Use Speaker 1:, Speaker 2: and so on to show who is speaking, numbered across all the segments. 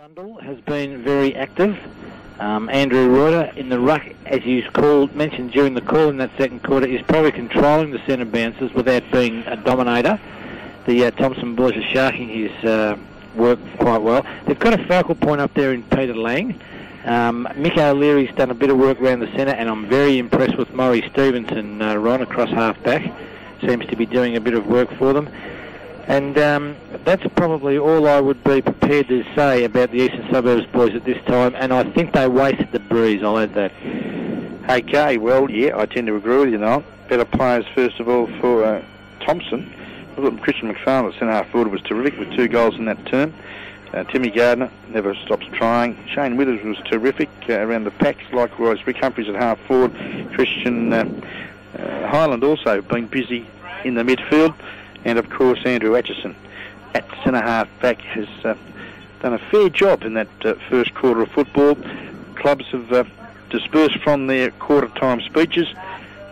Speaker 1: Rundle has been very active. Um, Andrew Reuter in the ruck, as he's called, mentioned during the call in that second quarter, is probably controlling the centre bounces without being a dominator. The uh, Thomson boys are sharking his uh, work quite well. They've got a focal point up there in Peter Lang. Um, Mick O'Leary's done a bit of work around the centre, and I'm very impressed with Murray Stevenson, uh, Ron, across half back. Seems to be doing a bit of work for them. And um, that's probably all I would be prepared to say about the Eastern Suburbs boys at this time. And I think they wasted the breeze. I'll add that.
Speaker 2: Okay, well, yeah, I tend to agree with you, Noel. Better players, first of all, for uh, Thomson. Christian McFarlane, centre half forward, was terrific with two goals in that term. Uh, Timmy Gardner never stops trying. Shane Withers was terrific uh, around the packs, likewise Rick Humphries at half forward. Christian uh, uh, Highland also been busy in the midfield and of course Andrew Atchison at centre half back has uh, done a fair job in that uh, first quarter of football. Clubs have uh, dispersed from their quarter time speeches,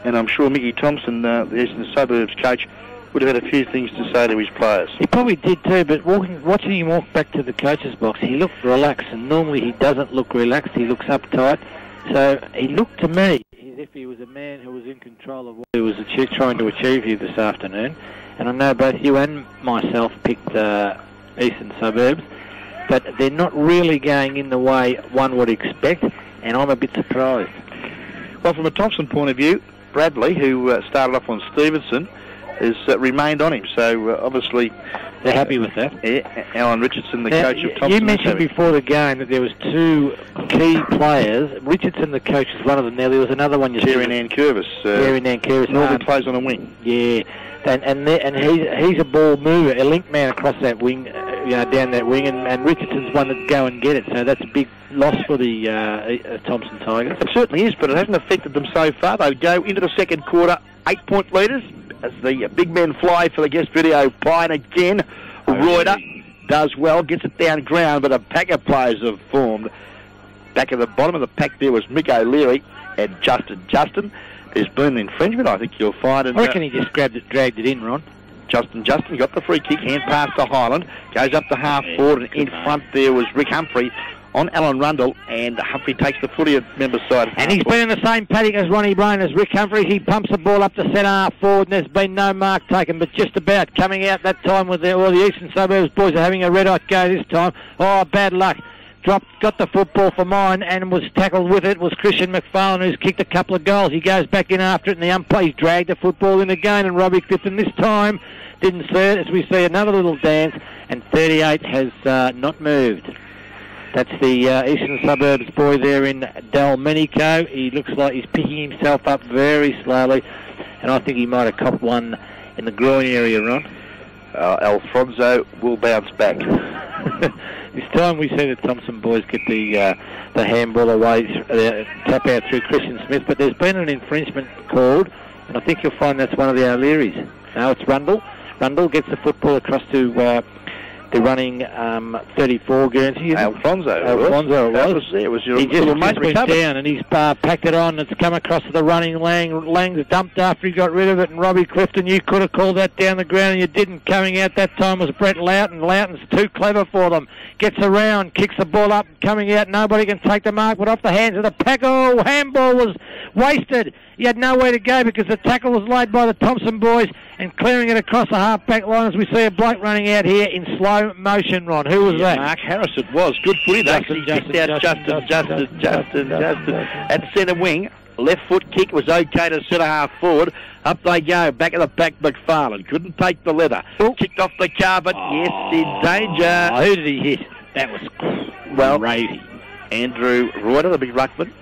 Speaker 2: and I'm sure Mickey Thompson, uh, the Eastern Suburbs coach, would have had a few things to say to his players.
Speaker 1: He probably did too, but walking, watching him walk back to the coach's box, he looked relaxed, and normally he doesn't look relaxed, he looks uptight. So he looked to me as if he was a man who was in control of what he was trying to achieve here this afternoon and I know both you and myself picked uh, eastern suburbs, but they're not really going in the way one would expect, and I'm a bit surprised.
Speaker 2: Well, from a Thomson point of view, Bradley, who uh, started off on Stevenson, has uh, remained on him. So uh, obviously,
Speaker 1: they're happy with that.
Speaker 2: Yeah, Alan Richardson, the now, coach of Thomson.
Speaker 1: You mentioned before the game that there was two key players. Richardson, the coach, is one of them. Now there was another one.
Speaker 2: You Jerry Nankervis.
Speaker 1: Uh, Jerry Nankervis.
Speaker 2: Normally um, plays on a wing.
Speaker 1: Yeah, and and and he's he's a ball mover, a link man across that wing, uh, you know, down that wing, and, and Richardson's one that go and get it. So that's a big loss for the uh, uh, Thomson Tigers.
Speaker 2: It certainly is, but it hasn't affected them so far. They go into the second quarter, eight point leaders as the big men fly for the guest video. Pine again, Reuter does well, gets it down ground, but a pack of players have formed. Back at the bottom of the pack there was Mick O'Leary and Justin Justin. There's been an infringement, I think you'll find.
Speaker 1: And, I reckon he just grabbed it, dragged it in, Ron.
Speaker 2: Justin Justin got the free kick, hand pass to Highland, goes up the half yeah, forward, and in front there was Rick Humphrey on Alan Rundle, and Humphrey takes the footy at member side.
Speaker 1: And he's been in the same paddock as Ronnie Brain as Rick Humphrey. He pumps the ball up to centre half forward, and there's been no mark taken, but just about coming out that time with the, well, the Eastern Suburbs boys are having a red hot go this time. Oh, bad luck dropped, got the football for mine, and was tackled with it was Christian McFarlane, who's kicked a couple of goals. He goes back in after it, and the umpire dragged the football in again, and Robbie Clifton this time didn't see it, as we see another little dance, and 38 has uh, not moved. That's the uh, Eastern Suburbs boy there in Delmenico. He looks like he's picking himself up very slowly, and I think he might have copped one in the groin area, Ron.
Speaker 2: Uh, Alfonso will bounce back.
Speaker 1: This time we see the Thomson boys get the uh, the handball away, uh, tap out through Christian Smith, but there's been an infringement called, and I think you'll find that's one of the O'Learys. Now it's Rundle. Rundle gets the football across to uh, the running um, 34 Guernsey.
Speaker 2: Alfonso.
Speaker 1: Alfonso
Speaker 2: it was. It was your
Speaker 1: he just, just went down and he's uh, packed it on. It's come across to the running Lang. Lang's dumped after he got rid of it. And Robbie Clifton, you could have called that down the ground and you didn't. Coming out that time was Brett Loughton. Loughton's too clever for them. Gets around, kicks the ball up, coming out. Nobody can take the mark, but off the hands of the pack. Oh, handball was wasted. He had nowhere to go because the tackle was laid by the Thomson boys and clearing it across the half-back line as we see a bloke running out here in slow motion, Ron. Who was
Speaker 2: yeah,
Speaker 1: that?
Speaker 2: Mark Harris it was. Good footy. They actually Justin, out Justin, Justin, Justin, Justin, Justin, at centre wing. Left foot kick was okay to centre half forward. Up they go. Back of the pack, McFarlane. Couldn't take the leather. Ooh. Kicked off the car, but oh. yes, in oh. danger.
Speaker 1: Oh, who did he hit? That was well, crazy.
Speaker 2: Andrew Reuter, the big ruckman,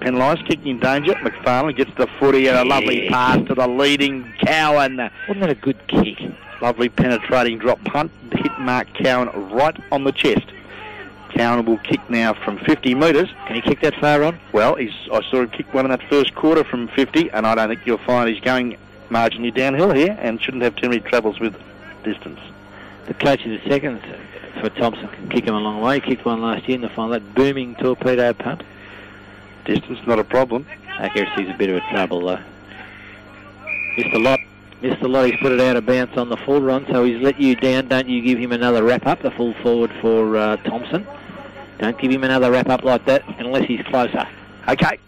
Speaker 2: penalised, kicking in danger. McFarlane gets the footy and a lovely pass to the leading Cowan.
Speaker 1: Uh, Wasn't that a good kick?
Speaker 2: Lovely penetrating drop punt. Hit Mark Cowan right on the chest. Cowan will kick now from 50 metres.
Speaker 1: Can he kick that far on?
Speaker 2: Well, he's, I saw him kick one in that first quarter from 50, and I don't think you'll find he's going marginally downhill here and shouldn't have too many troubles with distance.
Speaker 1: The coach of the seconds for Thomson can kick him a long way. He kicked one last year in the final. That booming torpedo punt.
Speaker 2: Distance not a problem.
Speaker 1: Accuracy's a bit of a trouble though. Missed a lot. Missed the lot. He's put it out of bounds on the full run, so he's let you down. Don't you give him another wrap up, the full forward for uh, Thomson. Don't give him another wrap up like that unless he's closer.
Speaker 2: Okay.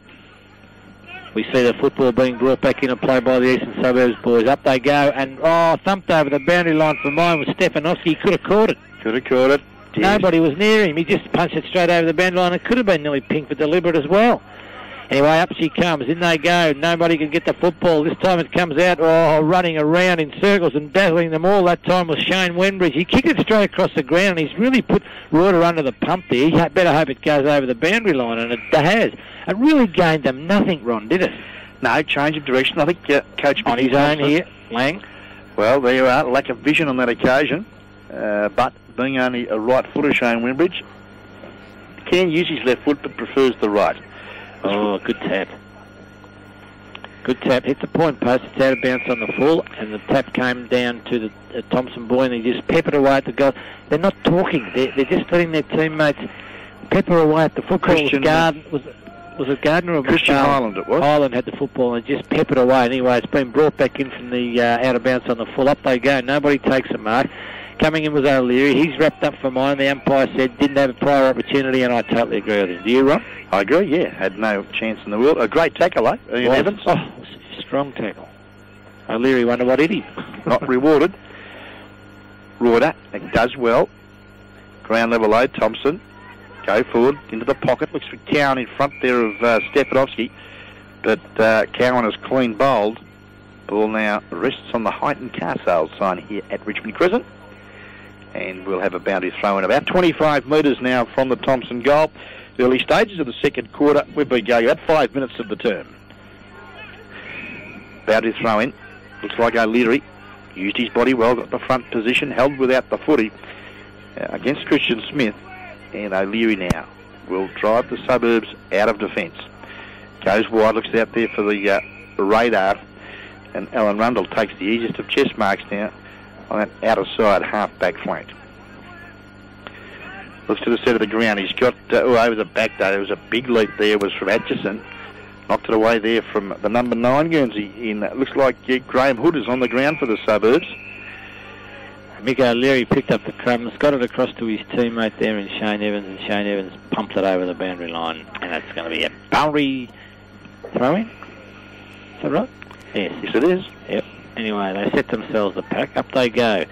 Speaker 1: We see the football being brought back into play by the Eastern Suburbs boys. Up they go, and oh, thumped over the boundary line for mine was Stefanovski. He could have caught it.
Speaker 2: Could have caught it. Yes.
Speaker 1: Nobody was near him. He just punched it straight over the boundary line. It could have been nearly pink, but deliberate as well. Anyway, up she comes. In they go. Nobody can get the football. This time it comes out, oh, running around in circles and battling them all. That time was Shane Wembridge. He kicked it straight across the ground, and he's really put Reuter under the pump there. He better hope it goes over the boundary line, and it has. It really gained them nothing, Ron, did it?
Speaker 2: No, change of direction. I think uh, Coach
Speaker 1: on his own here, Lang.
Speaker 2: Well, there you are. Lack of vision on that occasion, uh, but being only a right footer, Shane Wembridge, can use his left foot, but prefers the right.
Speaker 1: Oh, good tap. Good tap. Hit the point post. It's out of bounds on the full, and the tap came down to the uh, Thomson boy, and he just peppered away at the goal. They're not talking. They're, they're just letting their teammates pepper away at the football.
Speaker 2: Christian,
Speaker 1: Garden, was, was it Gardner or
Speaker 2: Christian Highland it was.
Speaker 1: Highland had the football and just peppered away. Anyway, it's been brought back in from the uh, out of bounds on the full. Up they go. Nobody takes a mark. Coming in was O'Leary. He's wrapped up for mine. The umpire said didn't have a prior opportunity, and I totally agree with him. Do you, Ron?
Speaker 2: I agree, yeah. Had no chance in the world. A great tackle, eh? Ian Evans.
Speaker 1: Oh, strong tackle. O'Leary wonder what hit him.
Speaker 2: Not rewarded. It does well. Ground level low, Thomson. Go forward into the pocket. Looks for Cowan in front there of uh, Stefanovski. But uh, Cowan is clean bowled. Ball now rests on the Heighton car sales sign here at Richmond Crescent and we'll have a boundary throw in about 25 metres now from the Thomson goal. Early stages of the second quarter, we've been going about five minutes of the term. Boundary throw in. Looks like O'Leary used his body well, got the front position, held without the footy uh, against Christian Smith. And O'Leary now will drive the suburbs out of defence. Goes wide, looks out there for the uh, radar. And Alan Rundle takes the easiest of chest marks now on that outer side half back flank. Looks to the set of the ground. He's got uh, oh, over the back though. There was a big leap there. Was from Atchison. Knocked it away there from the number nine Guernsey. In looks like uh, Graham Hood is on the ground for the suburbs.
Speaker 1: Mick O'Leary picked up the crumbs, got it across to his teammate there in Shane Evans, and Shane Evans pumped it over the boundary line, and that's going to be a boundary throw in. Is that right?
Speaker 2: Yes. Yes, it is.
Speaker 1: Yep. Anyway, they set themselves the pack. Up they go.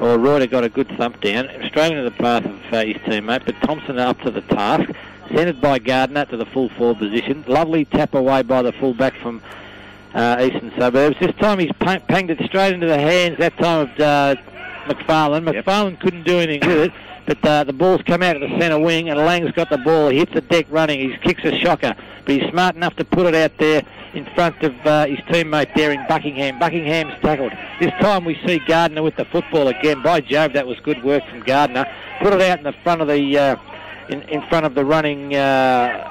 Speaker 1: Well, Reuter got a good thump down, straight into the path of uh, his teammate, but Thomson up to the task. Centred by Gardner to the full forward position. Lovely tap away by the fullback from uh, Eastern Suburbs. This time he's panged it straight into the hands, that time of uh, McFarlane.
Speaker 2: Yep.
Speaker 1: McFarlane couldn't do anything with it, but uh, the ball's come out of the centre wing, and Lang's got the ball. He hits the deck running. He kicks a shocker, but he's smart enough to put it out there in front of uh, his teammate there in Buckingham. Buckingham's tackled. This time we see Gardner with the football again. By Jove, that was good work from Gardner. Put it out in the front of the uh, in, in front of the running uh,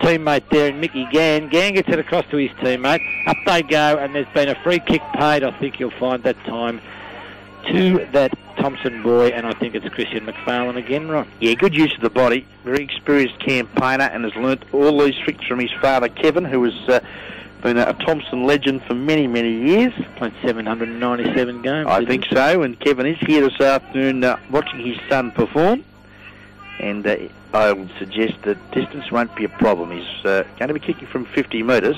Speaker 1: teammate there in Mickey Gann. Gann gets it across to his teammate. Up they go, and there's been a free kick paid. I think you'll find that time to that Thomson boy, and I think it's Christian McFarlane again, Ron.
Speaker 2: Yeah, good use of the body. Very experienced campaigner and has learnt all these tricks from his father, Kevin, who was uh, been a Thomson legend for many, many years.
Speaker 1: Played 797 games.
Speaker 2: I think
Speaker 1: he?
Speaker 2: so, and Kevin is here this afternoon uh, watching his son perform. And uh, I would suggest that distance won't be a problem. He's uh, going to be kicking from 50 metres,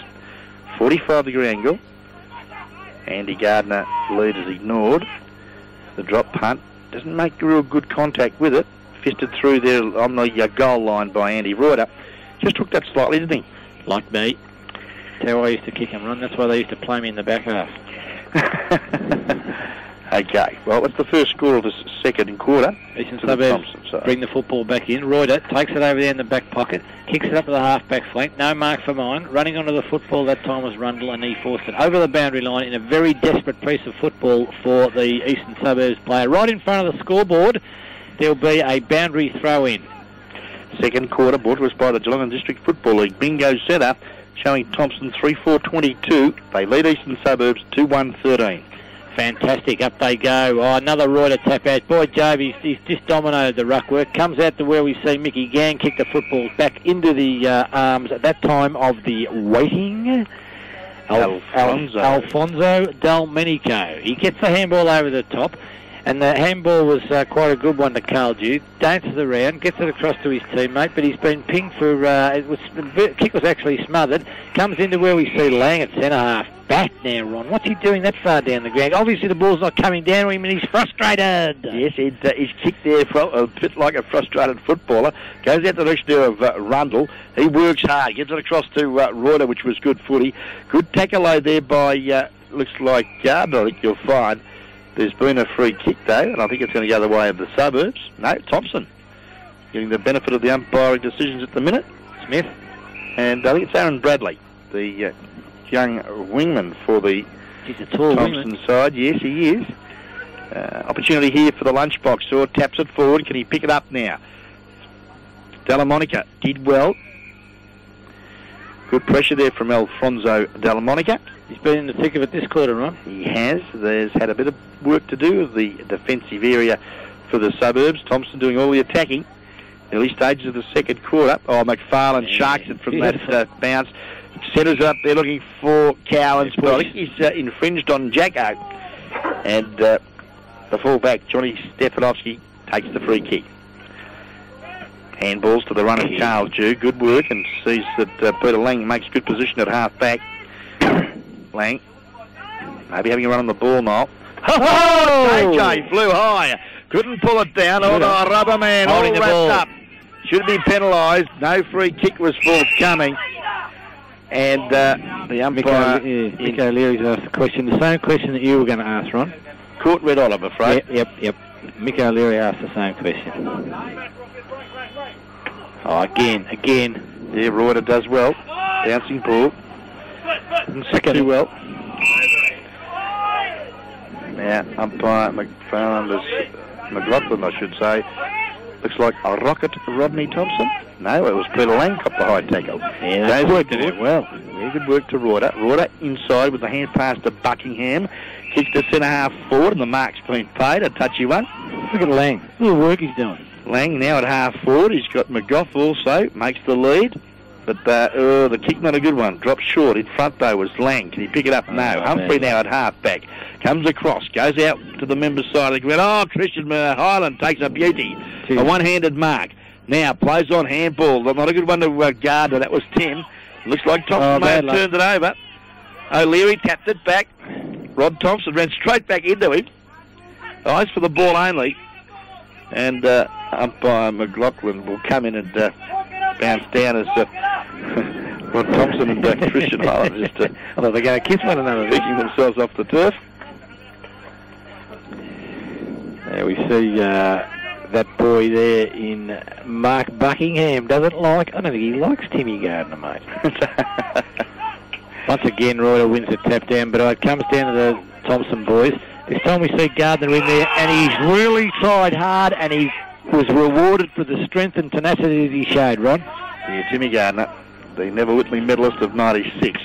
Speaker 2: 45 degree angle. Andy Gardner lead is ignored the drop punt. Doesn't make real good contact with it. Fisted through there on the uh, goal line by Andy Reuter. Just took that slightly, didn't he?
Speaker 1: Like me. That's how I used to kick and run. That's why they used to play me in the back half.
Speaker 2: okay, well, it's the first score of the second quarter.
Speaker 1: Eastern Suburbs bring the football back in. Reuter takes it over there in the back pocket, kicks it up to the half-back flank. No mark for mine. Running onto the football that time was Rundle, and he forced it over the boundary line in a very desperate piece of football for the Eastern Suburbs player. Right in front of the scoreboard, there'll be a boundary throw-in.
Speaker 2: Second quarter brought to us by the Geelong District Football League. Bingo setup showing Thomson 3-4-22. They lead Eastern Suburbs 2-1-13.
Speaker 1: Fantastic. Up they go. Oh, another Reuter tap out. Boy, Jove, he's, he's just dominated the ruck work. Comes out to where we see Mickey Gann kick the football back into the uh, arms at that time of the waiting Al-
Speaker 2: Alfonso.
Speaker 1: Al- Alfonso Delmenico. He gets the handball over the top, and the handball was uh, quite a good one to Carl Duke. Dances around, gets it across to his teammate, but he's been pinged for. Uh, it was the kick was actually smothered. Comes into where we see Lang at centre half. Back now, Ron. What's he doing that far down the ground? Obviously, the ball's not coming down to him, and he's frustrated.
Speaker 2: Yes, he's, uh, he's kicked there a bit like a frustrated footballer. Goes out the direction of uh, Rundle. He works hard, gets it across to uh, Reuter, which was good footy. Good tackle there by, uh, looks like Gardner, I think you'll find. There's been a free kick though, and I think it's going to go the way of the suburbs. No, Thomson. Getting the benefit of the umpiring decisions at the minute.
Speaker 1: Smith.
Speaker 2: And I think it's Aaron Bradley, the uh, young wingman for the
Speaker 1: He's a tall
Speaker 2: Thomson
Speaker 1: wingman.
Speaker 2: side. Yes, he is. Uh, opportunity here for the lunchbox. Or taps it forward. Can he pick it up now? Delamonica did well. Good pressure there from Alfonso Delamonica.
Speaker 1: He's been in the thick of it this quarter, Ron.
Speaker 2: He has. There's had a bit of work to do with the defensive area for the suburbs. Thomson doing all the attacking. Early stages of the second quarter. Oh, McFarlane
Speaker 1: Yeah.
Speaker 2: sharks it from that uh, bounce. Centres up there looking for Cowans, but I think he's uh, infringed on Jacko. And uh, the fullback, Johnny Stefanovski, takes the free kick. Handballs to the runner, Charles Jew. Good work and sees that uh, Peter Lang makes good position at half back. Lang, maybe having a run on the ball now.
Speaker 1: Oh!
Speaker 2: JJ flew high. Couldn't pull it down. Oh, the rubber man all
Speaker 1: Holding the
Speaker 2: wrapped
Speaker 1: ball.
Speaker 2: up. Should be penalised. No free kick was forthcoming. And uh, the umpire
Speaker 1: O'Le- yeah, Mick O'Leary's asked the question, the same question that you were going to ask, Ron.
Speaker 2: caught red on, I'm afraid.
Speaker 1: Yep, yep, yep. Mick O'Leary asked the same question. Oh, again, again.
Speaker 2: Yeah, Reuter does well. Bouncing ball. Stick too well. Now, umpire McFarland is McLaughlin, I should say. Looks like a rocket Rodney Thompson. No, it was Peter Lang caught the high tackle.
Speaker 1: Yeah, that's
Speaker 2: Goes
Speaker 1: worked it
Speaker 2: well. Very good work to Reuter. Reuter inside with the hand pass to Buckingham. Kicks to centre half forward, and the mark's been paid. A touchy one.
Speaker 1: Look at Lang. Look at the work he's doing.
Speaker 2: Lang now at half forward. He's got McGough also, makes the lead. But uh, oh, the kick not a good one. Dropped short. In front though was Lang. Can he pick it up? No.
Speaker 1: Oh,
Speaker 2: Humphrey
Speaker 1: man.
Speaker 2: now at half back. Comes across. Goes out to the member side of the ground. Oh, Christian Highland takes a beauty. A one-handed mark. Now plays on handball. Not a good one to uh, Gardner. That was Tim. Looks like Thomson
Speaker 1: Oh,
Speaker 2: may have
Speaker 1: luck.
Speaker 2: turned it over. O'Leary tapped it back. Rod Thompson ran straight back into him. Eyes for the ball only. And uh, umpire McLaughlin will come in and uh, bounce down as uh, Rod Thompson and uh, Christian Highland just uh,
Speaker 1: I thought they're going to kiss one another.
Speaker 2: picking themselves off the turf.
Speaker 1: There we see uh, that boy there in Mark Buckingham. Doesn't like, I don't think he likes Timmy Gardner, mate. Once again, Reuter wins the tap down, but it comes down to the Thomson boys. This time we see Gardner in there, and he's really tried hard, and he was rewarded for the strength and tenacity that he showed, Ron.
Speaker 2: Yeah, Jimmy Gardner, the Neville Whitley medalist of 96.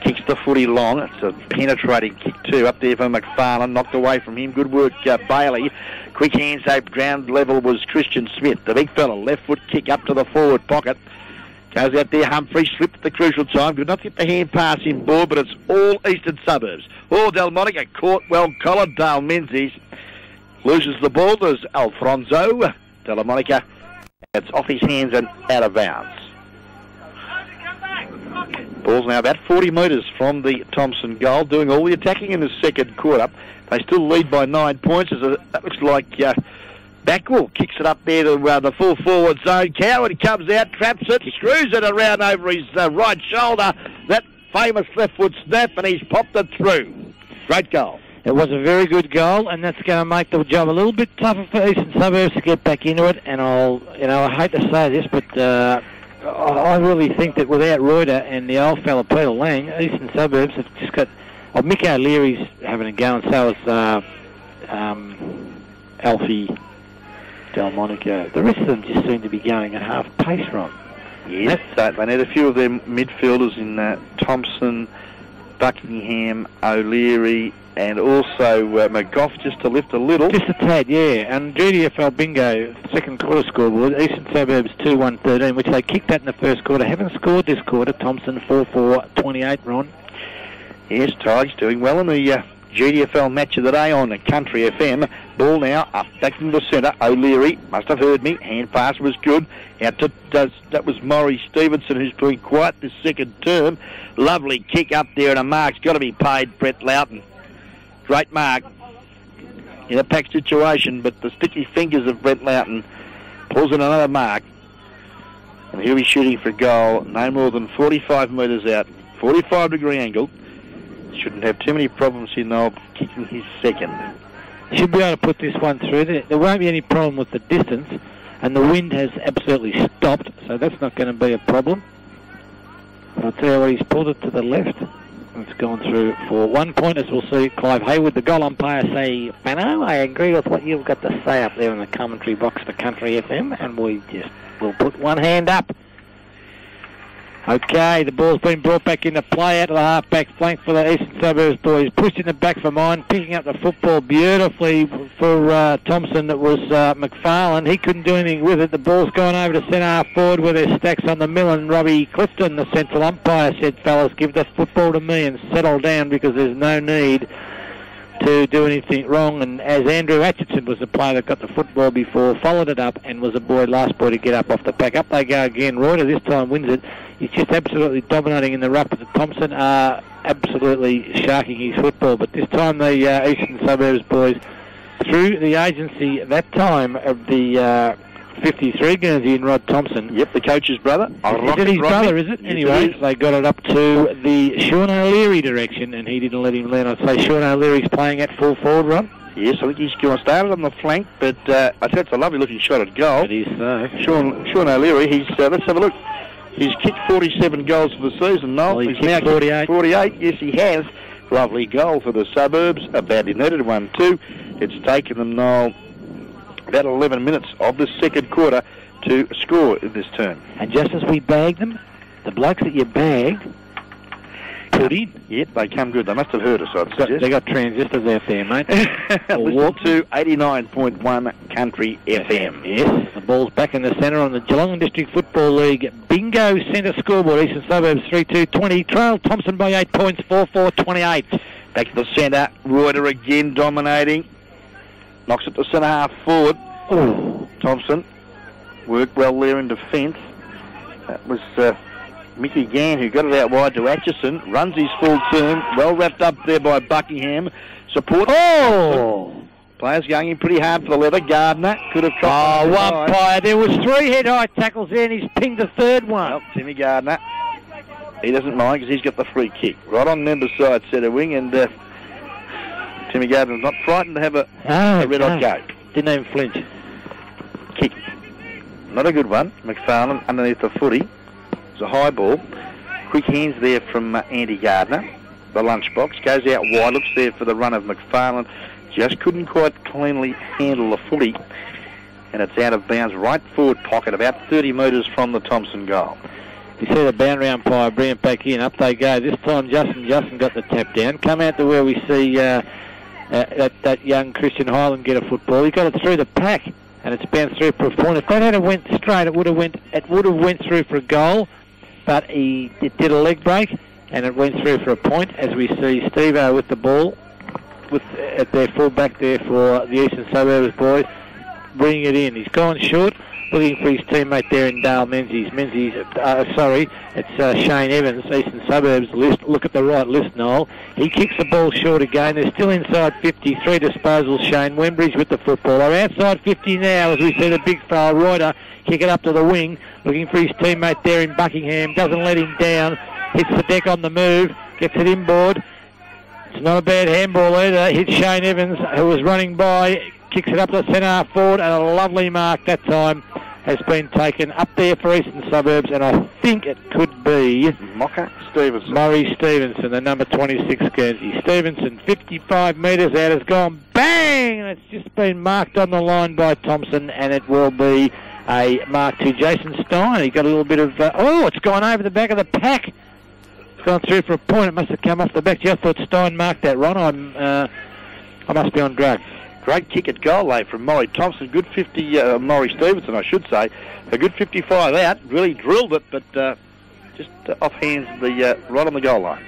Speaker 2: Kicks the footy long. It's a penetrating kick too. Up there for McFarlane. Knocked away from him. Good work, uh, Bailey. Quick hands up. Ground level was Christian Smith. The big fella. Left foot kick up to the forward pocket. Goes out there. Humphrey slipped at the crucial time. Could not get the hand pass in board, but it's all eastern suburbs. Oh, Delmonica caught well collared. Dale Menzies loses the ball. There's Alfonso Delmonica. It's off his hands and out of bounds. Ball's now about 40 metres from the Thomson goal, doing all the attacking in the second quarter. They still lead by nine points. As a, that looks like uh, Backwell kicks it up there to uh, the full forward zone. Cowan comes out, traps it, screws it around over his uh, right shoulder. That famous left foot snap, and he's popped it through. Great goal.
Speaker 1: It was a very good goal, and that's going to make the job a little bit tougher for Eastern Suburbs to get back into it. And I'll, you know, I hate to say this, but uh, I really think that without Reuter and the old fella Peter Lang, Eastern Suburbs have just got. Mick O'Leary's having a go, and so is uh, um, Alfie Delmonico. The rest of them just seem to be going at half pace, Ron.
Speaker 2: Yes, uh, they need a few of their midfielders in uh, Thompson, Buckingham, O'Leary, and also uh, McGough just to lift a little.
Speaker 1: Just a tad, yeah. And GDFL bingo, second quarter scoreboard, Eastern Suburbs 2-1-13, which they kicked that in the first quarter. Haven't scored this quarter. Thomson 4-4-28, Ron.
Speaker 2: Yes, Tigers doing well in the uh, GDFL match of the day on Country FM. Ball now up back into the centre. O'Leary must have heard me. Hand pass was good. Out to does that was Maury Stevenson who's doing quite the second term. Lovely kick up there and a mark's got to be paid. Brett Loughton, great mark in a pack situation, but the sticky fingers of Brett Loughton pulls in another mark. And he'll be shooting for goal no more than 45 metres out, 45 degree angle. Shouldn't have too many problems here now kicking his second.
Speaker 1: Should be able to put this one through. There, there won't be any problem with the distance, and the wind has absolutely stopped, so that's not going to be a problem. I'll tell you what, he's pulled it to the left. It's gone through for one point, as we'll see Clive Hayward, the goal umpire, say, Fano, I agree with what you've got to say up there in the commentary box for Country FM, and we just will put one hand up. Okay, the ball's been brought back into play out of the half-back flank for the Eastern Suburbs boys. Pushed in the back for mine, picking up the football beautifully for uh, Thomson. That was uh, McFarlane. He couldn't do anything with it. The ball's gone over to centre half forward where there's stacks on the mill. And Robbie Clifton, the central umpire, said, fellas, give the football to me and settle down because there's no need to do anything wrong. And as Andrew Atchison was the player that got the football before, followed it up and was the boy, last boy to get up off the pack. Up they go again. Reuter this time wins it. He's just absolutely dominating in the the Thomson are absolutely sharking his football. But this time the uh, Eastern Suburbs boys, through the agency that time of the uh, 53 Guernsey and Rod Thompson.
Speaker 2: Yep, the coach's brother.
Speaker 1: Is it his brother, is it?
Speaker 2: Yes,
Speaker 1: anyway,
Speaker 2: it is.
Speaker 1: they got it up to the Sean O'Leary direction, and he didn't let him land. I'd say Sean O'Leary's playing at full forward run.
Speaker 2: Yes, I think he's going to start on the flank, but uh, I think it's a lovely looking shot at goal.
Speaker 1: It is so.
Speaker 2: Sean, Sean O'Leary, he's, uh, let's have a look. He's kicked 47 goals for the season, Noel.
Speaker 1: Well, he's
Speaker 2: he's now
Speaker 1: kicked 48.
Speaker 2: 48, yes, he has. Lovely goal for the suburbs, a badly netted one too. It's taken them, Noel, about 11 minutes of the second quarter to score in this term.
Speaker 1: And just as we bagged them, the blokes that you bagged put in.
Speaker 2: Yep, they come good. They must have heard us, I'd
Speaker 1: Got,
Speaker 2: suggest.
Speaker 1: they got transistors out there, mate.
Speaker 2: Listen to 89.1 Country FM.
Speaker 1: Yes, the ball's back in the centre on the Geelong District Football League bingo centre scoreboard. Eastern Suburbs 3-2-20. Trail Thomson by 8 points, 4-4-28.
Speaker 2: Back to the centre. Reuter again dominating. Knocks it to centre half forward.
Speaker 1: Oh,
Speaker 2: Thomson worked well there in defence. That was uh, Mickey Gann who got it out wide to Atchison. Runs his full term. Well wrapped up there by Buckingham. Support.
Speaker 1: oh!
Speaker 2: Players going in pretty hard for the leather. Gardner could have tried.
Speaker 1: Oh, one player. There was three head-high tackles there, and he's pinged the third one.
Speaker 2: Well, Timmy Gardner. He doesn't mind because he's got the free kick. Right on member side centre wing and uh, Timmy Gardner's not frightened to have a, a red hot
Speaker 1: no.
Speaker 2: go.
Speaker 1: Didn't even flinch.
Speaker 2: kick. Not a good one. McFarlane underneath the footy. It's a high ball. Quick hands there from uh, Andy Gardner. The lunchbox goes out wide. Looks there for the run of McFarlane. Just couldn't quite cleanly handle the footy. And it's out of bounds right forward pocket, about 30 metres from the Thomson goal.
Speaker 1: You see the boundary umpire bring it back in. Up they go. This time Justin Justin got the tap down. Come out to where we see uh, uh, that, that young Christian Highland get a football. He got it through the pack and it's bounced through for a point. If that had went straight, it would have went. It would have went through for a goal, but he it did a leg break and it went through for a point. As we see Steve with the ball, with at their full back there for the Eastern Suburbs boys, bringing it in. He's gone short, looking for his teammate there in Dale Menzies. Menzies, uh, sorry, it's uh, Shane Evans, Eastern Suburbs list. Look at the right list, Noel. He kicks the ball short again. They're still inside 50. Three disposals. Shane Wembridge with the football. They're outside 50 now as we see the big fella Reuter kick it up to the wing, looking for his teammate there in Buckingham. Doesn't let him down. Hits the deck on the move. Gets it inboard. It's not a bad handball either. Hits Shane Evans, who was running by, kicks it up to the centre half forward, and a lovely mark that time has been taken up there for Eastern Suburbs, and I think it could be
Speaker 2: Mocker Stevenson.
Speaker 1: Murray Stevenson, the number 26 Guernsey. Stevenson, 55 metres out, has gone bang, and it's just been marked on the line by Thomson, and it will be a mark to Jason Stein. He got a little bit of, uh, oh, it's gone over the back of the pack. It's gone through for a point. It must have come off the back. Gee, I thought Stein marked that, Ron. I'm, uh, I must be on drugs.
Speaker 2: Great kick at goal late from Maury Thompson. Good 50, uh, Maury Stevenson, I should say. A good 55 out. Really drilled it, but uh, just uh, off hands the uh, right on the goal line.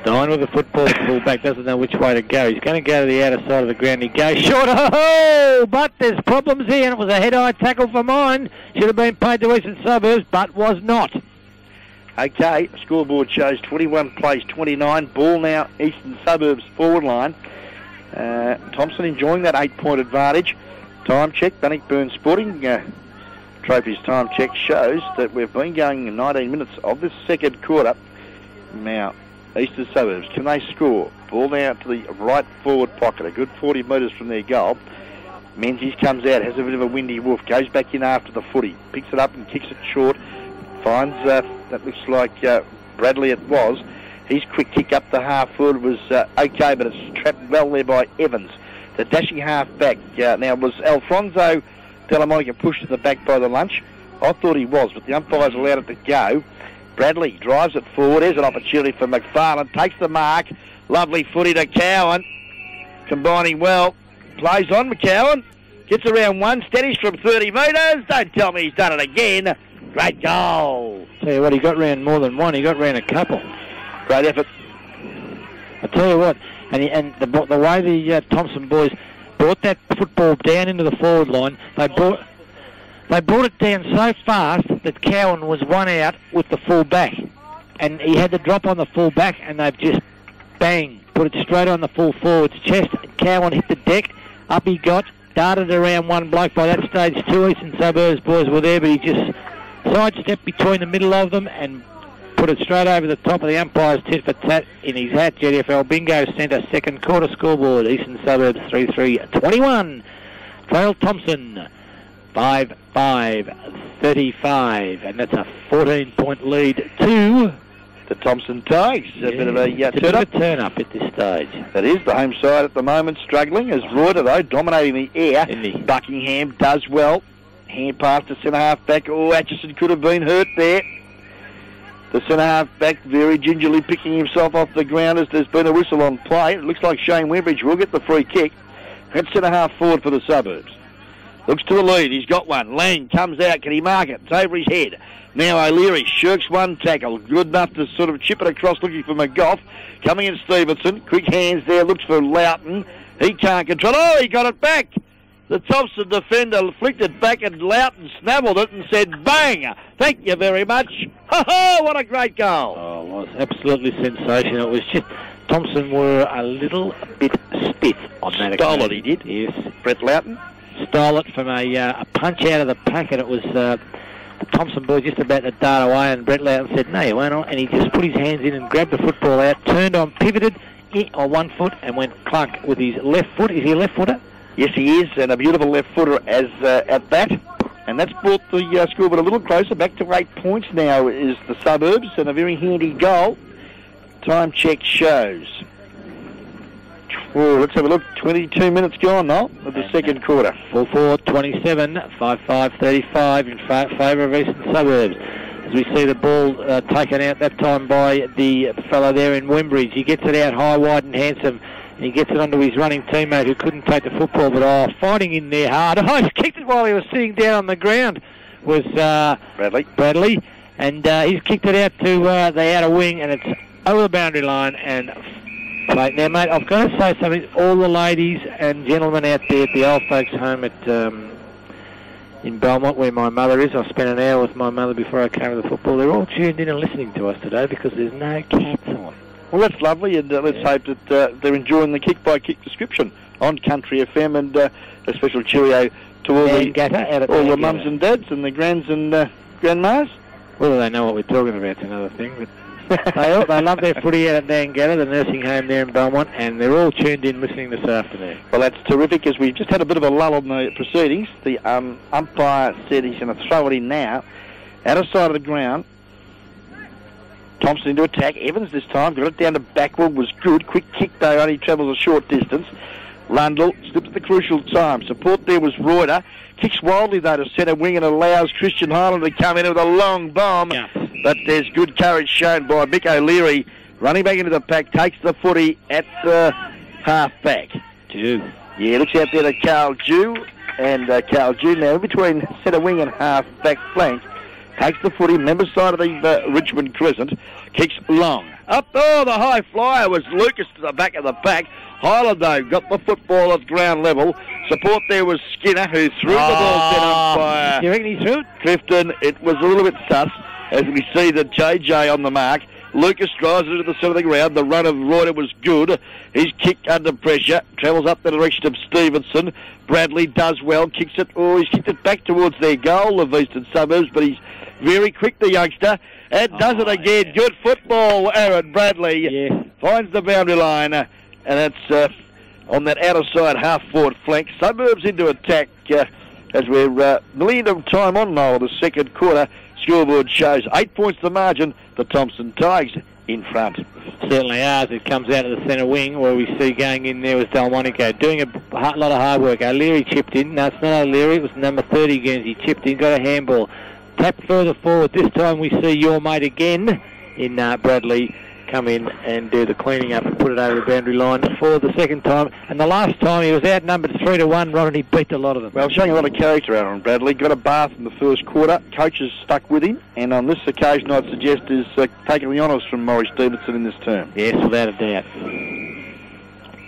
Speaker 1: Stein with the football full back doesn't know which way to go. He's going to go to the outer side of the ground. He goes short. Oh, but there's problems here. And it was a head-eye tackle for mine. Should have been paid to Eastern Suburbs, but was not.
Speaker 2: Okay, scoreboard shows 21 plays 29. Ball now Eastern Suburbs forward line. Uh, Thomson enjoying that eight-point advantage. Time check, Bannockburn Sporting. Uh, Trophy's time check shows that we've been going 19 minutes of this second quarter. Now, Eastern Suburbs, can they score? Ball now to the right forward pocket, a good 40 metres from their goal. Menzies comes out, has a bit of a windy wolf, goes back in after the footy, picks it up and kicks it short. Finds uh, that looks like uh, Bradley it was. His quick kick up the half forward was uh, okay, but it's trapped well there by Evans. The dashing half back uh, now was Alfonso Delamonica pushed to the back by the lunch. I thought he was, but the umpires allowed it to go. Bradley drives it forward. There's an opportunity for McFarlane. Takes the mark. Lovely footy to Cowan. Combining well. Plays on McCowan. Gets around one. Steadies from 30 metres. Don't tell me he's done it again. Great goal.
Speaker 1: Tell you what, he got round more than one. He got round a couple.
Speaker 2: Great effort.
Speaker 1: I tell you what, and he, and the the way the uh, Thomson boys brought that football down into the forward line, they brought they brought it down so fast that Cowan was one out with the full back, and he had to drop on the full back, and they've just bang put it straight on the full forward's chest. Cowan hit the deck, up he got, darted around one bloke. By that stage, two Eastern Suburbs boys were there, but he just sidestepped between the middle of them and put it straight over the top of the umpire's tit for tat in his hat. GDFL Bingo Centre second quarter scoreboard. Eastern Suburbs 3 3 21. Trail Thomson 5 5 35. And that's a 14 point lead to
Speaker 2: the Thomson Tigers. A bit of a, uh,
Speaker 1: turn, up. a turn up at this stage.
Speaker 2: That is the home side at the moment struggling as Reuter though dominating the air. Buckingham does well. Hand pass to centre half back. Oh, Atchison could have been hurt there. The centre half back very gingerly picking himself off the ground as there's been a whistle on play. It looks like Shane Wembridge will get the free kick. That's centre half forward for the suburbs. Looks to the lead. He's got one. Lang comes out. Can he mark it? It's over his head. Now O'Leary shirks one tackle. Good enough to sort of chip it across looking for McGough. Coming in Stevenson. Quick hands there. Looks for Loughton. He can't control. Oh, he got it back. The Thomson defender flicked it back and Loughton snabbled it and said, bang! Thank you very much. Ha ha! What a great goal.
Speaker 1: Oh, it was absolutely sensational. It was just, Thomson were a little bit stiff on that
Speaker 2: Stole it, he did.
Speaker 1: Yes.
Speaker 2: Brett Loughton?
Speaker 1: Stole it from a, uh, a punch out of the pack and it was... Uh, the Thomson boy just about to dart away and Brett Loughton said, no, you won't. And he just put his hands in and grabbed the football out, turned on, pivoted on one foot and went clunk with his left foot. Is he a left footer?
Speaker 2: Yes, he is, and a beautiful left footer as uh, at that. And that's brought the uh, scoreboard a little closer. Back to eight points now is the suburbs, and a very handy goal. Time check shows. Oh, let's have a look. 22 minutes gone now of the second quarter.
Speaker 1: 4 4 27, 5 5 35 in favour of Eastern Suburbs. As we see the ball uh, taken out that time by the fellow there in Wembridge. He gets it out high, wide, and handsome he gets it onto his running teammate who couldn't take the football, but oh, fighting in there hard. Oh, he kicked it while he was sitting down on the ground. Was uh,
Speaker 2: Bradley?
Speaker 1: Bradley, and uh, he's kicked it out to uh, the outer wing, and it's over the boundary line and play. Now, mate, I've got to say something. All the ladies and gentlemen out there at the old folks' home at um, in Belmont, where my mother is. I spent an hour with my mother before I came to the football. They're all tuned in and listening to us today because there's no cats on.
Speaker 2: Well, that's lovely, and uh, let's hope that uh, they're enjoying the kick by kick description on Country FM, and uh, a special cheerio to all the all the mums and dads and the grands and uh, grandmas.
Speaker 1: Whether they know what we're talking about is another thing, but they, all, they love their footy out at Dangata, the nursing home there in Belmont, and they're all tuned in listening this afternoon.
Speaker 2: Well, that's terrific, as we just had a bit of a lull on the proceedings. The um, umpire said he's going to throw it in now, out of sight of the ground, Thomson into attack. Evans this time got it down to backward, was good. Quick kick though, only travels a short distance. Lundell slipped at the crucial time. Support there was Reuter. Kicks wildly though to centre wing and allows Christian Highland to come in with a long bomb. Yeah. But there's good courage shown by Mick O'Leary. Running back into the pack, takes the footy at the half back.
Speaker 1: Jew.
Speaker 2: Yeah, looks out there to Carl Jew. And uh, Carl Jew now between centre wing and half back flank takes the footy, member side of the uh, Richmond Crescent, kicks long. Up there, the high flyer was Lucas to the back of the pack. Highland, though, got the football at ground level. Support there was Skinner, who threw the ball
Speaker 1: Oh,
Speaker 2: by
Speaker 1: do you reckon he threw it?
Speaker 2: Clifton. It was a little bit sus, as we see the JJ on the mark. Lucas drives it to the centre of the ground. The run of Reuter was good. His kick under pressure. Travels up the direction of Stevenson. Bradley does well. Kicks it. Oh, he's kicked it back towards their goal, the Eastern Suburbs, but he's very quick, the youngster. And does it
Speaker 1: Oh,
Speaker 2: again.
Speaker 1: yeah.
Speaker 2: Good football, Aaron Bradley.
Speaker 1: Yeah.
Speaker 2: Finds the boundary line. uh, And that's uh, on that outer side half forward flank. Suburbs into attack uh, as we're uh, into time on now. The second quarter scoreboard shows eight points the margin. The Thomson Tigers in front.
Speaker 1: Certainly ours. It comes out of the centre wing where we see going in there was Delmonico doing a lot of hard work. O'Leary chipped in. No, it's not O'Leary. It was number 30 Guernsey. Chipped in, got a handball. Tapped further forward. This time we see your mate again in uh, Bradley come in and do the cleaning up and put it over the boundary line for the second time. And the last time he was outnumbered three to one, Ron, and he beat a lot of them.
Speaker 2: Well, showing a lot of character, Aaron Bradley. Got a bath in the first quarter. Coaches stuck with him, and on this occasion, I'd suggest is uh, taking the honours from Maurice Stevenson in this term.
Speaker 1: yes, without a doubt.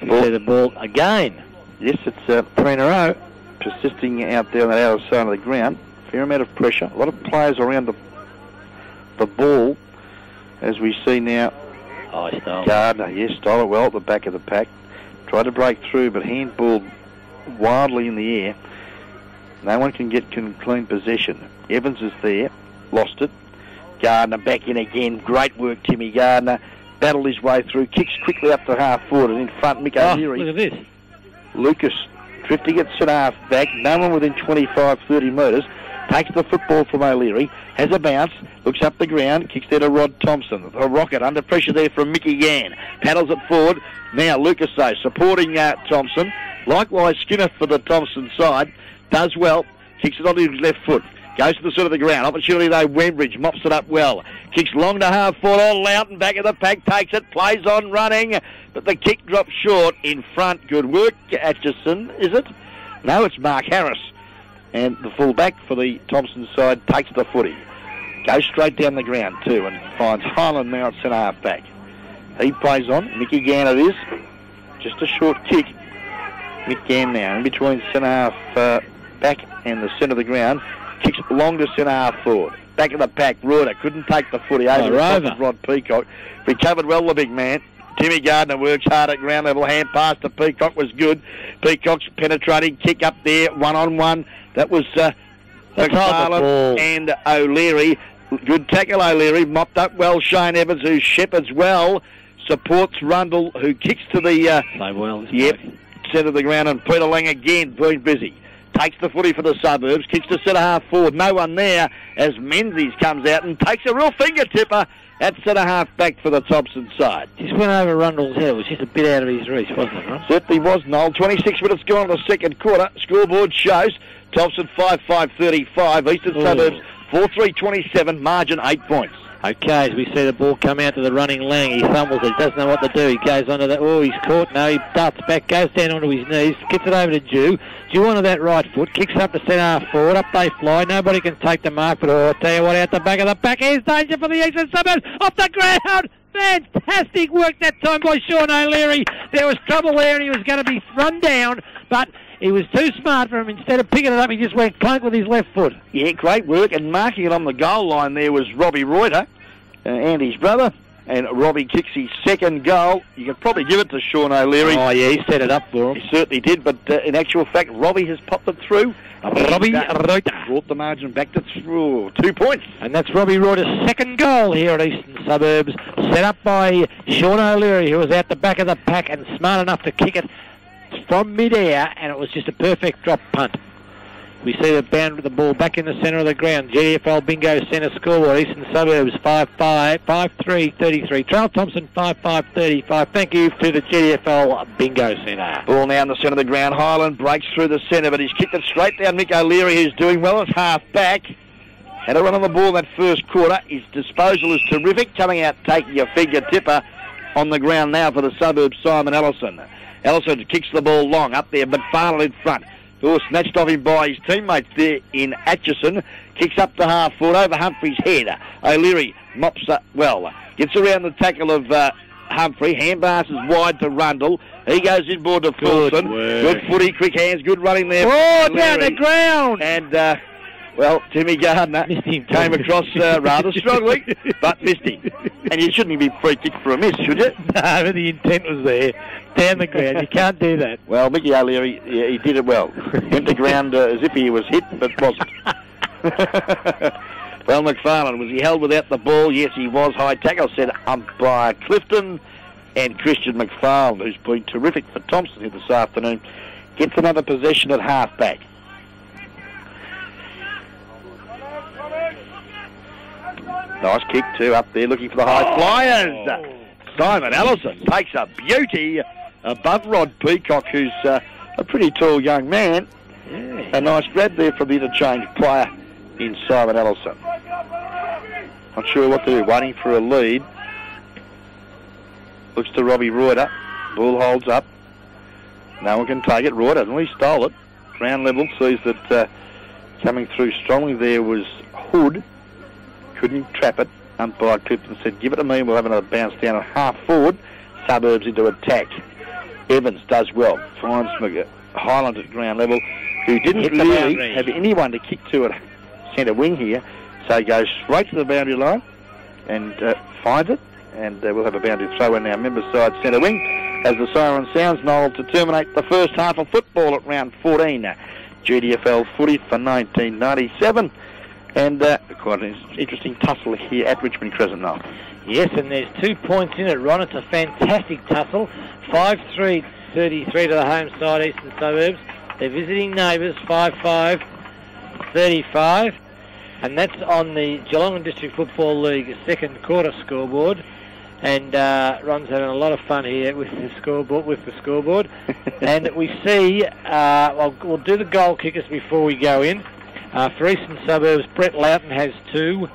Speaker 1: See the ball again.
Speaker 2: Yes, it's uh,
Speaker 1: Three in a row.
Speaker 2: persisting out there on that outer side of the ground. Fair amount of pressure. A lot of players around the the ball, as we see now.
Speaker 1: Oh, he stole.
Speaker 2: Gardner, yes, stole it well at the back of the pack. Tried to break through, but handballed wildly in the air. No one can get con- clean possession. Evans is there, lost it. Gardner back in again. Great work, Timmy Gardner. Battled his way through, kicks quickly up to half forward, and in front, Mick
Speaker 1: Oh,
Speaker 2: O'Leary.
Speaker 1: look at this.
Speaker 2: Lucas drifting it centre half back, no one within 25, 30 metres, takes the football from O'Leary, has a bounce, looks up the ground, kicks there to Rod Thompson. A rocket under pressure there from Mickey Gann. Paddles it forward. Now Lucas though, supporting uh, Thompson. Likewise Skinner for the Thomson side. Does well, kicks it on his left foot. Goes to the side of the ground. Opportunity though, Wembridge mops it up well. Kicks long to half forward. All Loughton back of the pack takes it. Plays on running. But the kick drops short in front. Good work, Atchison, is it? No, it's Mark Harris. And the fullback for the Thomson side takes the footy. Goes straight down the ground too and finds Highland now at centre half back. He plays on. Mickey Gann it is. Just a short kick. Mick Gann now in between centre half uh, back and the centre of the ground. Kicks long to centre half forward. Back of the pack, Reuter couldn't take the footy over
Speaker 1: Oh,
Speaker 2: the top
Speaker 1: Rover.
Speaker 2: of Rod Peacock. Recovered well, the big man. Timmy Gardner works hard at ground level. Hand pass to Peacock was good. Peacock's penetrating kick up there, one on one. That was uh,
Speaker 1: That's hard the ball.
Speaker 2: McFarlane and O'Leary. Good tackle, O'Leary. Mopped up well. Shane Evans, who shepherds well, supports Rundle, who kicks to the uh,
Speaker 1: Play well.
Speaker 2: Yep. centre of the ground, and Peter Lang again, very busy. Takes the footy for the suburbs, kicks to centre half forward. No one there as Menzies comes out and takes a real finger tipper at centre half back for the Thomson side.
Speaker 1: Just went over Rundle's head. It was just a bit out of his reach, wasn't it, Ron?
Speaker 2: Certainly was, Noel. 26 minutes gone in the second quarter. Scoreboard shows Thomson 5-5-35. Eastern
Speaker 1: Ooh.
Speaker 2: Suburbs 4-3-27. Margin 8 points.
Speaker 1: Okay, as we see the ball come out to the running Lang, he fumbles it, he doesn't know what to do. He goes onto that. Oh, he's caught. No, he darts back, goes down onto his knees, gets it over to Jew. Jew onto that right foot, kicks up to centre forward. Up they fly. Nobody can take the mark, but oh, I tell you what, out the back of the pack, here's danger for the Eastern Suburbs. Off the ground. Fantastic work that time by Sean O'Leary. There was trouble there and he was going to be run down, but he was too smart for him. Instead of picking it up, he just went clunk with his left foot.
Speaker 2: Yeah, great work. And marking it on the goal line there was Robbie Reuter, uh, Andy's brother. And Robbie kicks his second goal. You could probably give it to Sean O'Leary.
Speaker 1: Oh, yeah, he set it up for him.
Speaker 2: He certainly did, but uh, in actual fact, Robbie has popped it through.
Speaker 1: Robbie Reuter.
Speaker 2: Brought the margin back to th- oh, two points.
Speaker 1: And that's Robbie Reuter's second goal here at Eastern Suburbs, set up by Sean O'Leary, who was out the back of the pack and smart enough to kick it from mid-air, and it was just a perfect drop punt. We see the bound with the ball back in the centre of the ground. GFL Bingo Centre scoreboard. Eastern Suburbs 5-5, 5-3, 33. Trail Thomson 5-5, 35. Thank you to the GFL Bingo Centre.
Speaker 2: Ball now in the centre of the ground. Highland breaks through the centre, but he's kicked it straight down. Mick O'Leary, who's doing well as half back. Had a run on the ball that first quarter. His disposal is terrific. Coming out, taking a figure tipper on the ground now for the suburbs, Simon Ellison. Ellison kicks the ball long up there, but Farnell in front. Oh, snatched off him by his teammates there in Atchison. Kicks up the half foot over Humphrey's head. O'Leary mops up, well, gets around the tackle of uh, Humphrey. Hand passes wide to Rundle. He goes inboard to Fulton. Good footy, quick hands, good running there.
Speaker 1: Oh, down the ground.
Speaker 2: And, uh, well, Timmy Gardner came across uh, rather strongly, but missed him. And you shouldn't be free kick for a miss, should you?
Speaker 1: no, but the intent was there. Down the ground. You can't do that.
Speaker 2: Well, Mickey O'Leary, yeah, he did it well. Went to ground uh, as if he was hit, but wasn't. well, McFarlane, was he held without the ball? Yes, he was. High tackle, said umpire Clifton. And Christian McFarlane, who's been terrific for Thomson here this afternoon, gets another possession at halfback. Nice kick too up there, looking for the high flyers. Simon Allison takes a beauty above Rod Peacock, who's uh, a pretty tall young man.
Speaker 1: Yeah.
Speaker 2: A nice grab there from the interchange player in Simon Allison. Not sure what to do, waiting for a lead. Looks to Robbie Reuter. Ball holds up. No one can take it. Reuter only stole it. Ground level sees that uh, coming through strongly there was Hood. Couldn't trap it. Umpire Clifton said, give it to me and we'll have another bounce down at half forward. Suburbs into attack. Evans does well. Finds Highland at ground level, who didn't
Speaker 1: Hit
Speaker 2: really have anyone to kick to at centre wing here. So he goes straight to the boundary line and uh, finds it. And uh, we'll have a boundary throw in our member side centre wing as the siren sounds, Noel, to terminate the first half of football at round 14. uh, GDFL footy for 1997. And uh, quite an interesting tussle here at Richmond Crescent now.
Speaker 1: Yes, and there's two points in it, Ron. It's a fantastic tussle. 5-3, 33 to the home side, Eastern Suburbs. They're visiting neighbours, 5-5, 35. And that's on the Geelong District Football League second quarter scoreboard. And uh, Ron's having a lot of fun here with the scoreboard. With the scoreboard, and we see. Uh, well, we'll do the goal kickers before we go in. Uh, for Eastern Suburbs, Brett Loughton has two,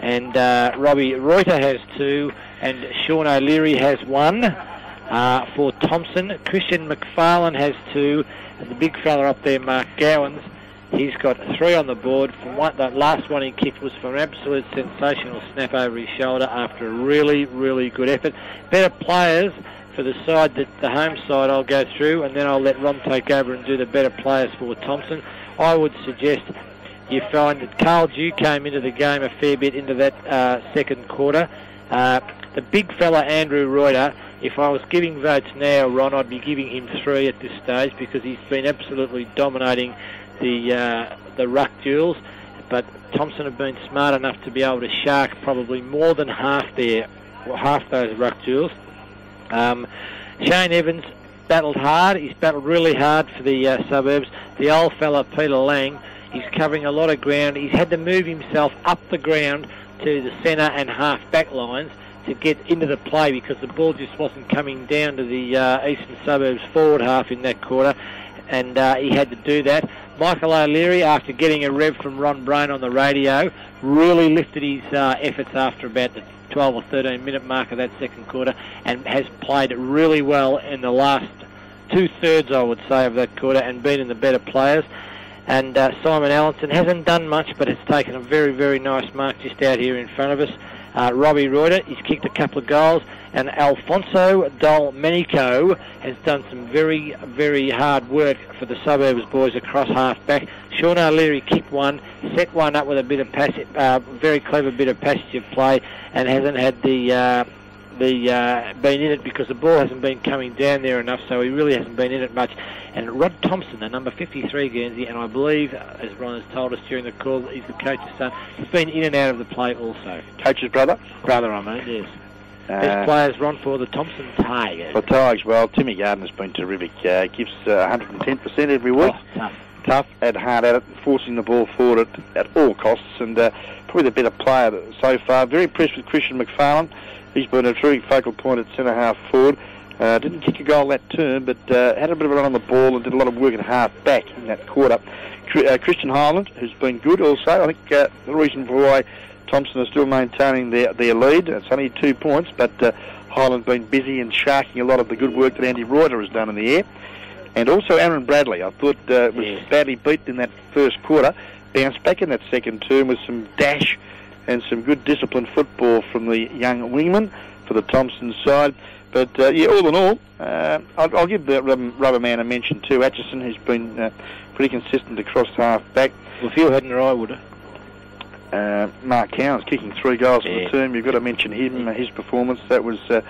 Speaker 1: and uh, Robbie Reuter has two, and Sean O'Leary has one. Uh, for Thomson, Christian McFarlane has two, and the big fella up there, Mark Cowans, he's got three on the board. From the last one he kicked was from an absolute sensational snap over his shoulder after a really, really good effort. Better players for the side that the home side I'll go through, and then I'll let Ron take over and do the better players for Thomson. I would suggest you find that Carl Dew came into the game a fair bit into that uh, second quarter. Uh, the big fella Andrew Reuter, if I was giving votes now, Ron, I'd be giving him three at this stage because he's been absolutely dominating the uh, the ruck duels. But Thomson have been smart enough to be able to shark probably more than half their half those ruck duels. Um, Shane Evans battled hard. He's battled really hard for the uh, suburbs. The old fella Peter Lang, he's covering a lot of ground. He's had to move himself up the ground to the centre and half back lines to get into the play because the ball just wasn't coming down to the uh, eastern suburbs forward half in that quarter, and uh, he had to do that. Michael O'Leary, after getting a rev from Ron Brain on the radio, really lifted his uh, efforts after about the 12 or 13 minute mark of that second quarter and has played really well in the last two thirds, I would say, of that quarter and been in the better players. And uh, Simon Allison hasn't done much, but has taken a very, very nice mark just out here in front of us. Uh, Robbie Reuter, he's kicked a couple of goals, and Alfonso Dolmenico has done some very, very hard work for the suburbs boys across half back. Sean O'Leary kicked one, set one up with a bit of uh, very clever bit of passage of play, and hasn't had the uh, the uh, been in it because the ball hasn't been coming down there enough, so he really hasn't been in it much. And Rod Thompson, the number 53 Guernsey, and I believe, uh, as Ron has told us during the call, he's the coach's son. He's been in and out of the play also.
Speaker 2: Coach's brother?
Speaker 1: Brother, I mean, yes. Best
Speaker 2: Uh,
Speaker 1: players Ron for the Thomson Tigers.
Speaker 2: for Tigers, well, Timmy Gardner's been terrific. Uh, gives uh, 110% every week.
Speaker 1: Oh, tough.
Speaker 2: tough and hard at it, forcing the ball forward at, at all costs, and uh, probably the better player so far. Very impressed with Christian McFarlane. He's been a terrific focal point at centre half forward. Uh, didn't kick a goal that term, but uh, had a bit of a run on the ball and did a lot of work at half back in that quarter. Uh, Christian Highland, who's been good also. I think uh, the reason for why Thomson is still maintaining their, their lead, it's only two points, but uh, Highland's been busy and sharking a lot of the good work that Andy Reuter has done in the air. And also Aaron Bradley, I thought uh, was
Speaker 1: Yeah.
Speaker 2: badly beaten in that first quarter, bounced back in that second term with some dash and some good disciplined football from the young wingman for the Thomson side. But uh, yeah, all in all, uh, I'll, I'll give the rubber, rubber man a mention too. Atchison has been uh, pretty consistent across half back.
Speaker 1: Well, if you hadn't, I would have.
Speaker 2: Uh, Mark Cowan's kicking three goals
Speaker 1: Yeah.
Speaker 2: the term. You've got to mention him, his performance. That was uh,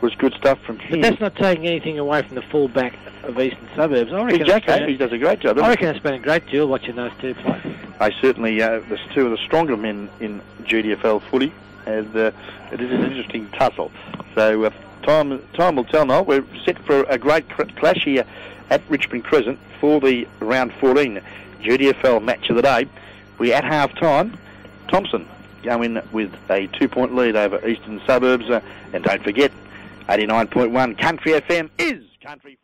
Speaker 2: was good stuff from him.
Speaker 1: But that's not taking anything away from the fullback of Eastern Suburbs. I reckon,
Speaker 2: exactly. He does a great job.
Speaker 1: I reckon it's been a great deal watching those two play.
Speaker 2: I certainly. Uh, there's two of the stronger men in GDFL footy, and uh, it is an interesting tussle. So uh, time time will tell. Now we're set for a great clash here at Richmond Crescent for the round 14 GDFL match of the day. We're at half time. Thomson going with a two point lead over Eastern Suburbs. Uh, and don't forget, 89.1 Country FM is Country.